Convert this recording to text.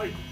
はい。